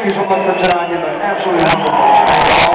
thank you so much for tonight. You've been absolutely